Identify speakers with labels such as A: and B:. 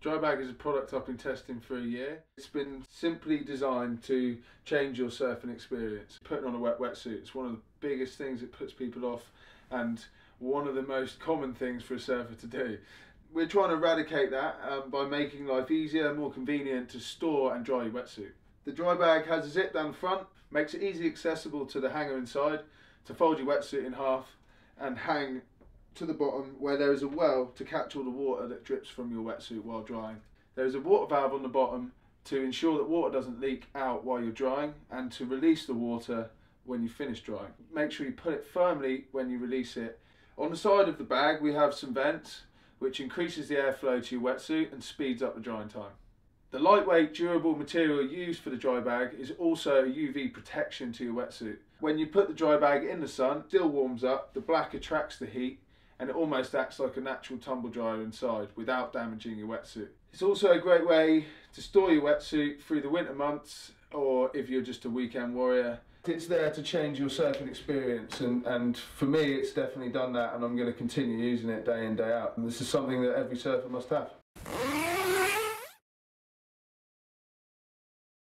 A: Dry bag is a product I've been testing for a year. It's been simply designed to change your surfing experience. Putting on a wet wetsuit is one of the biggest things that puts people off and one of the most common things for a surfer to do. We're trying to eradicate that um, by making life easier, more convenient to store and dry your wetsuit. The dry bag has a zip down the front, makes it easily accessible to the hanger inside to fold your wetsuit in half and hang to the bottom where there is a well to catch all the water that drips from your wetsuit while drying. There is a water valve on the bottom to ensure that water doesn't leak out while you're drying and to release the water when you finish drying. Make sure you put it firmly when you release it. On the side of the bag we have some vents which increases the airflow to your wetsuit and speeds up the drying time. The lightweight durable material used for the dry bag is also UV protection to your wetsuit. When you put the dry bag in the sun, it still warms up, the black attracts the heat and it almost acts like a natural tumble dryer inside without damaging your wetsuit. It's also a great way to store your wetsuit through the winter months or if you're just a weekend warrior. It's there to change your surfing experience and, and for me it's definitely done that and I'm going to continue using it day in day out. And this is something that every surfer must have.